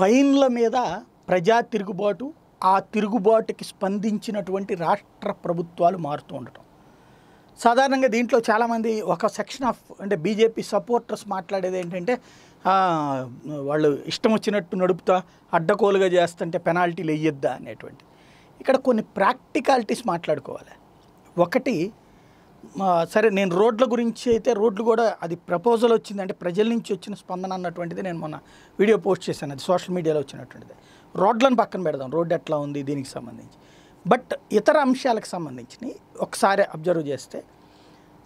ఫైన్ల మీద ప్రజా తిరుగుబాటు ఆ తిరుగుబాటుకి స్పందించినటువంటి రాష్ట్ర ప్రభుత్వాలు మారుతూ ఉండటం. సాధారణంగా దీంట్లో చాలామంది ఒక సెక్షన్ ఆఫ్ అంటే బీజేపీ సపోర్టర్స్ మాట్లాడేది ఏంటంటే వాళ్ళు ఇష్టం వచ్చినట్టు నడుపుతా అడ్డకోలుగా చేస్తుంటే పెనాల్టీలు వేయొద్దా అనేటువంటి ఇక్కడ కొన్ని ప్రాక్టికాలిటీస్ మాట్లాడుకోవాలి. ఒకటి సరే నేను రోడ్ల గురించి అయితే రోడ్లు కూడా అది ప్రపోజల్ వచ్చింది అంటే ప్రజల నుంచి వచ్చిన స్పందన అన్నటువంటిది నేను మొన్న వీడియో పోస్ట్ చేశాను. అది సోషల్ మీడియాలో వచ్చినటువంటిది. రోడ్లను పక్కన పెడదాం. రోడ్డు ఎట్లా ఉంది దీనికి సంబంధించి. బట్ ఇతర అంశాలకు సంబంధించి ఒకసారి అబ్జర్వ్ చేస్తే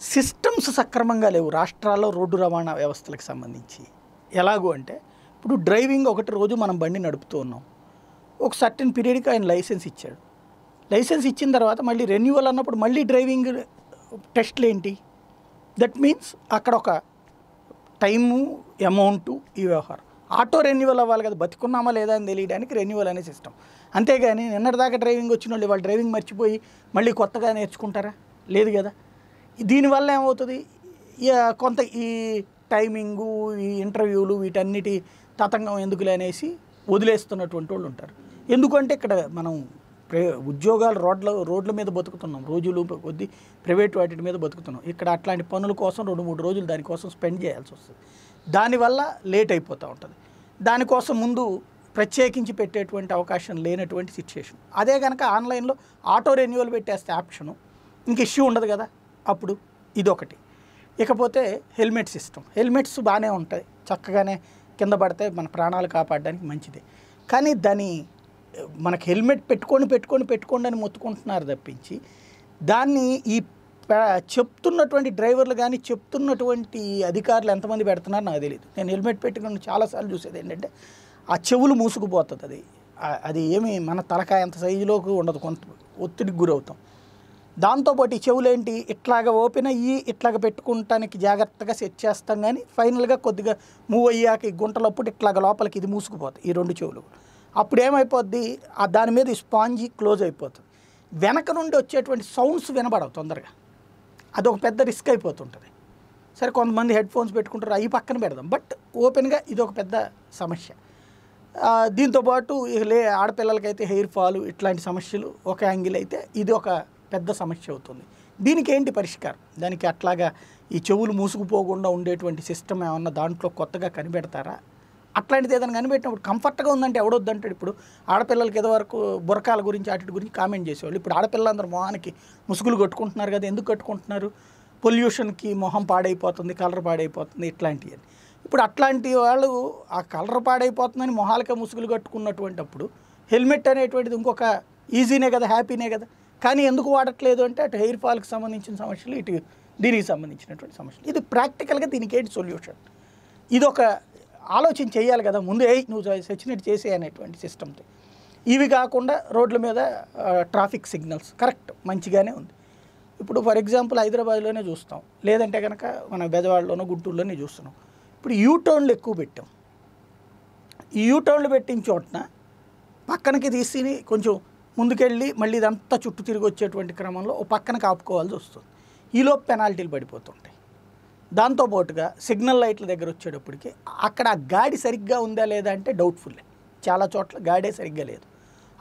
సిస్టమ్స్ సక్రమంగా లేవు. రాష్ట్రాల్లో రోడ్డు రవాణా వ్యవస్థలకు సంబంధించి. ఎలాగూ అంటే ఇప్పుడు డ్రైవింగ్ ఒకటి రోజు మనం బండి నడుపుతూ ఉన్నాం. ఒక సర్టెన్ పీరియడ్కి ఆయన లైసెన్స్ ఇచ్చాడు. లైసెన్స్ ఇచ్చిన తర్వాత మళ్ళీ రెన్యువల్ అన్నప్పుడు మళ్ళీ డ్రైవింగ్ టెస్ట్లు ఏంటి దట్ మీన్స్ అక్కడ ఒక టైము అమౌంట్ ఈ వ్యవహారం. ఆటో రెన్యువల్ అవ్వాలి కదా బతికున్నామా లేదా అని తెలియడానికి రెన్యువల్ అనే సిస్టమ్ అంతేగాని నిన్నటిదాకా డ్రైవింగ్ వచ్చిన వాళ్ళు వాళ్ళు డ్రైవింగ్ మర్చిపోయి మళ్ళీ కొత్తగా నేర్చుకుంటారా? లేదు కదా. దీనివల్ల ఏమవుతుంది? ఇక కొంత ఈ టైమింగు ఈ ఇంటర్వ్యూలు వీటన్నిటి తతంగం ఎందుకులే అనేసి వదిలేస్తున్నటువంటి వాళ్ళు ఉంటారు ఎందుకంటే ఇక్కడ మనం ఉద్యోగాలు రోడ్ల రోడ్ల మీద బతుకుతున్నాం. రోజులు కొద్ది ప్రైవేట్ వాటి మీద బతుకుతున్నాం. ఇక్కడ అట్లాంటి పనుల కోసం రెండు మూడు రోజులు దానికోసం స్పెండ్ చేయాల్సి వస్తుంది. దానివల్ల లేట్ అయిపోతూ ఉంటుంది. దానికోసం ముందు ప్రత్యేకించి పెట్టేటువంటి అవకాశం లేనటువంటి సిచ్యుయేషన్. అదే కనుక ఆన్లైన్లో ఆటో రెన్యువల్ పెట్టేస్తే ఆప్షను. ఇంక ఇష్యూ ఉండదు కదా? అప్పుడు ఇదొకటి. ఇకపోతే హెల్మెట్ సిస్టమ్ హెల్మెట్స్ బాగానే ఉంటాయి. చక్కగానే కింద పడితే మన ప్రాణాలు కాపాడడానికి మంచిదే. కానీ దాని మనకి హెల్మెట్ పెట్టుకొని పెట్టుకొని పెట్టుకోండి అని మొత్తుకుంటున్నారు తప్పించి దాన్ని ఈ చెప్తున్నటువంటి డ్రైవర్లు కానీ చెప్తున్నటువంటి అధికారులు ఎంతమంది పెడుతున్నారో నాకు తెలియదు నేను హెల్మెట్ పెట్టుకుని చాలాసార్లు చూసేది ఏంటంటే ఆ చెవులు మూసుకుపోతుంది అది. అది ఏమి మన తలకాయ అంత సైజులోకి ఉండదు కొంత ఒత్తిడికి గురవుతాం. దాంతోపాటు ఈ చెవులు ఏంటి ఇట్లాగ ఓపెన్ అయ్యి ఇట్లాగ పెట్టుకుంటానికి జాగ్రత్తగా సెట్ చేస్తాం కానీ ఫైనల్గా కొద్దిగా మూవ్ అయ్యాక ఈ గుంటలప్పుడు ఇట్లాగ లోపలికి ఇది మూసుకుపోతాయి ఈ రెండు చెవులు. అప్పుడు ఏమైపోద్ది ఆ దాని మీద ఈ స్పాంజీ క్లోజ్ అయిపోతుంది. వెనక నుండి వచ్చేటువంటి సౌండ్స్ వినబడవు తొందరగా. అదొక పెద్ద రిస్క్ అయిపోతుంటుంది. సరే కొంతమంది హెడ్ ఫోన్స్ పెట్టుకుంటారు అవి పక్కన పెడదాం. బట్ ఓపెన్గా ఇది ఒక పెద్ద సమస్య. దీంతోపాటు లే ఆడపిల్లలకైతే హెయిర్ ఫాల్ ఇట్లాంటి సమస్యలు ఒక యాంగిల్ అయితే ఇది ఒక పెద్ద సమస్య అవుతుంది. దీనికి ఏంటి పరిష్కారం? దానికి అట్లాగా ఈ చెవులు మూసుకుపోకుండా ఉండేటువంటి సిస్టమ్ ఏమన్నా దాంట్లో కొత్తగా కనిపెడతారా? అట్లాంటిది ఏదైనా కనిపెట్టినప్పుడు కంఫర్ట్గా ఉందంటే ఎవడొద్దంటాడు ఇప్పుడు. ఆడపిల్లలకి ఏదో వరకు బురకాల గురించి వాటి గురించి కామెంట్ చేసేవాళ్ళు. ఇప్పుడు ఆడపిల్లలందరూ మొహానికి ముసుగులు కట్టుకుంటున్నారు కదా ఎందుకు కట్టుకుంటున్నారు? పొల్యూషన్కి మొహం పాడైపోతుంది కలర్ పాడైపోతుంది ఇట్లాంటివి ఇప్పుడు అట్లాంటి వాళ్ళు ఆ కలర్ పాడైపోతుందని మొహాలకే ముసుగులు కట్టుకున్నటువంటి అప్పుడు హెల్మెట్ అనేటువంటిది ఇంకొక ఈజీనే కదా హ్యాపీనే కదా. కానీ ఎందుకు వాడట్లేదు అంటే అటు హెయిర్ ఫాల్కి సంబంధించిన సమస్యలు ఇటు దీనికి సంబంధించినటువంటి సమస్యలు. ఇది ప్రాక్టికల్గా దీనికి ఏంటి సొల్యూషన్ ఇది ఒక ఆలోచన చేయాలి కదా ముందు ఏ నువ్వు సచ్చినట్టు చేసే అనేటువంటి సిస్టమ్తో. ఇవి కాకుండా రోడ్ల మీద ట్రాఫిక్ సిగ్నల్స్ కరెక్ట్ మంచిగానే ఉంది. ఇప్పుడు ఫర్ ఎగ్జాంపుల్ హైదరాబాద్లోనే చూస్తాం. లేదంటే కనుక మన బెజవాడలోనో గుంటూరులోనే చూస్తున్నాం. ఇప్పుడు యూటర్న్లు ఎక్కువ పెట్టాం. ఈ యూటర్న్లు పెట్టిన చోటన పక్కనకి తీసి కొంచెం ముందుకెళ్ళి మళ్ళీ ఇదంతా చుట్టూ తిరిగి వచ్చేటువంటి క్రమంలో ఓ పక్కనకి ఆపుకోవాల్సి వస్తుంది. ఈలోపు పెనాల్టీలు పడిపోతుంటాయి. దాంతోపాటుగా సిగ్నల్ లైట్ల దగ్గర వచ్చేటప్పటికి అక్కడ ఆ గాడి సరిగ్గా ఉందా లేదా అంటే డౌట్ఫుల్లే. చాలా చోట్ల గాడే సరిగ్గా లేదు.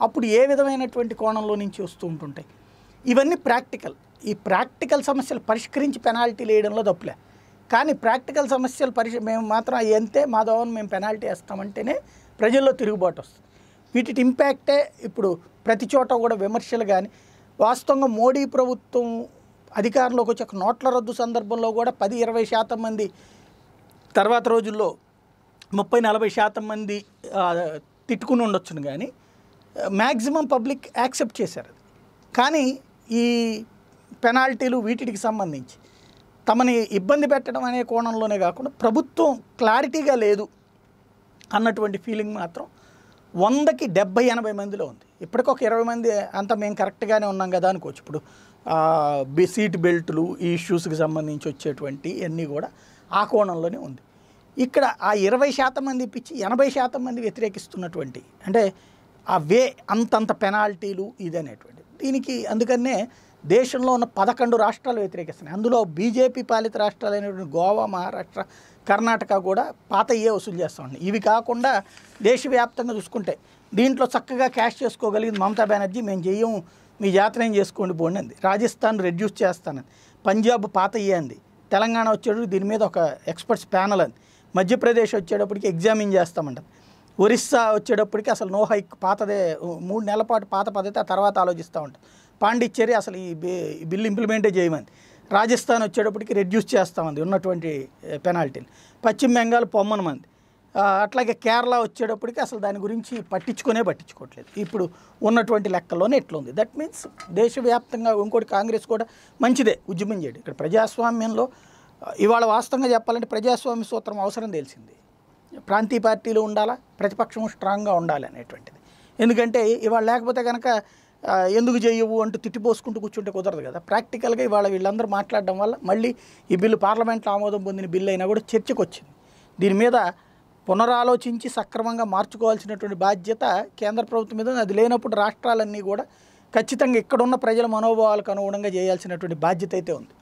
అప్పుడు ఏ విధమైనటువంటి కోణంలో నుంచి వస్తూ ఉంటుంటాయి? ఇవన్నీ ప్రాక్టికల్. ఈ ప్రాక్టికల్ సమస్యలు పరిష్కరించి పెనాల్టీలు వేయడంలో తప్పులే. కానీ ప్రాక్టికల్ సమస్యలు పరిష్ మేము మాత్రం అవి అంతే మా దోవన మేము పెనాల్టీ వేస్తామంటేనే ప్రజల్లో తిరుగుబాటు వస్తుంది. వీటి ఇంపాక్టే ఇప్పుడు ప్రతి చోట కూడా విమర్శలు కానీ వాస్తవంగా మోడీ ప్రభుత్వం అధికారంలోకి వచ్చి నోట్ల రద్దు సందర్భంలో కూడా పది ఇరవై శాతం మంది తర్వాత రోజుల్లో ముప్పై నలభై శాతం మంది తిట్టుకుని ఉండొచ్చును కానీ మ్యాక్సిమం పబ్లిక్ యాక్సెప్ట్ చేశారు అది. కానీ ఈ పెనాల్టీలు వీటికి సంబంధించి తమని ఇబ్బంది పెట్టడం అనే కోణంలోనే కాకుండా ప్రభుత్వం క్లారిటీగా లేదు అన్నటువంటి ఫీలింగ్ మాత్రం వందకి డెబ్బై ఎనభై మందిలో ఉంది. ఇప్పటికి ఒక ఇరవై మంది అంత మేము కరెక్ట్గానే ఉన్నాం కదా అనుకోవచ్చు. ఇప్పుడు సీట్ బెల్ట్లు ఈ ఇష్యూస్కి సంబంధించి వచ్చేటువంటి అన్నీ కూడా ఆ కోణంలోనే ఉంది. ఇక్కడ ఆ ఇరవై శాతం మంది పిచ్చి ఎనభై శాతం మంది వ్యతిరేకిస్తున్నటువంటి అంటే ఆ వే అంతంత పెనాల్టీలు ఇదనేటువంటి అనేటువంటి. దీనికి అందుకనే దేశంలో ఉన్న పదకొండు రాష్ట్రాలు వ్యతిరేకిస్తున్నాయి. అందులో బీజేపీ పాలిత రాష్ట్రాలైనటువంటి గోవా మహారాష్ట్ర కర్ణాటక కూడా పాత ఇయే వసూలు చేస్తూ ఉన్నాయి. ఇవి కాకుండా దేశవ్యాప్తంగా చూసుకుంటే దీంట్లో చక్కగా క్యాష్ చేసుకోగలిగింది మమతా బెనర్జీ. మేము చెయ్యం మీ జాతర ఏం చేసుకోండి పోండి అంది. రాజస్థాన్ రెడ్యూస్ చేస్తానంది పంజాబ్ పాత ఇయ్యే అంది. తెలంగాణ వచ్చేటప్పుడు దీని మీద ఒక ఎక్స్పర్ట్స్ ప్యానల్ అంది. మధ్యప్రదేశ్ వచ్చేటప్పటికి ఎగ్జామిన్ చేస్తామంటారు ఒరిస్సా వచ్చేటప్పటికి అసలు నో హైక్ పాతదే మూడు నెలల పాటు పాత పద్ధతి ఆ తర్వాత ఆలోచిస్తూ ఉంటాం పాండిచ్చేరి అసలు ఈ బి- బిల్లు ఇంప్లిమెంటే చేయమంది. రాజస్థాన్ వచ్చేటప్పటికి రెడ్యూస్ చేస్తామంది ఉన్నటువంటి eh, పెనాల్టీని పశ్చిమ బెంగాల్ పొమ్మనమంది. అట్లాగే కేరళ వచ్చేటప్పటికి అసలు దాని గురించి పట్టించుకునే పట్టించుకోవట్లేదు. ఇప్పుడు ఉన్నటువంటి లెక్కల్లోనే ఎట్లుంది? దట్ మీన్స్ దేశవ్యాప్తంగా ఇంకోటి కాంగ్రెస్ కూడా మంచిదే ఉద్యమం చేయడం. ఇక్కడ ప్రజాస్వామ్యంలో ఇవాళ వాస్తవంగా చెప్పాలంటే ప్రజాస్వామ్య సూత్రం అవసరం తెలిసింది. ప్రాంతీయ పార్టీలు ఉండాలా? ప్రతిపక్షం స్ట్రాంగ్గా ఉండాలి అనేటువంటిది. ఎందుకంటే ఇవాళ లేకపోతే కనుక ఎందుకు చేయవు అంటూ తిట్టిపోసుకుంటూ కూర్చుంటే కుదరదు కదా. ప్రాక్టికల్గా ఇవాళ వీళ్ళందరూ మాట్లాడడం వల్ల మళ్ళీ ఈ బిల్లు పార్లమెంట్లో ఆమోదం పొందిన బిల్లు అయినా కూడా చర్చకు వచ్చింది దీని మీద పునరాలోచించి సక్రమంగా మార్చుకోవాల్సినటువంటి బాధ్యత కేంద్ర ప్రభుత్వం మీద అది లేనప్పుడు రాష్ట్రాలన్నీ కూడా ఖచ్చితంగా ఇక్కడున్న ప్రజల మనోభావాలకు అనుగుణంగా చేయాల్సినటువంటి బాధ్యత అయితే ఉంది.